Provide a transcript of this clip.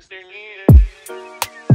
Mr. Leader.